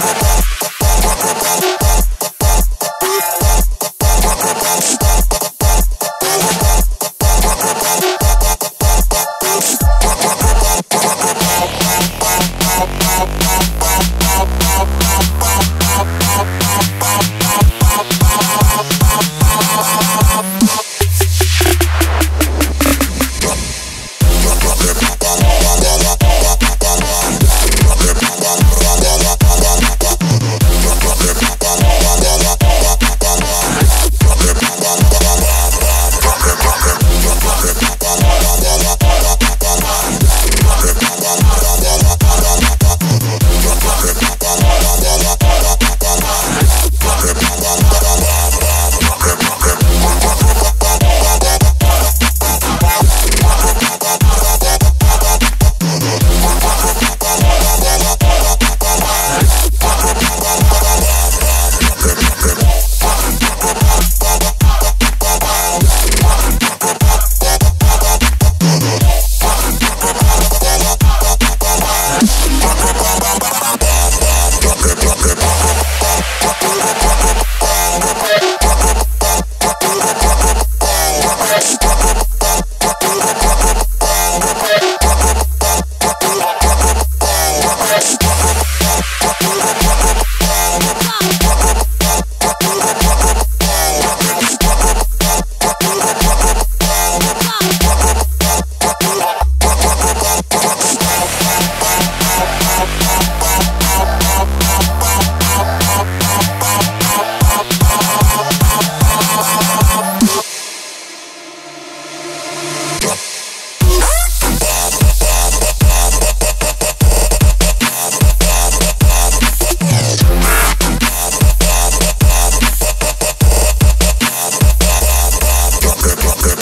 Bye. rock, rock, rock.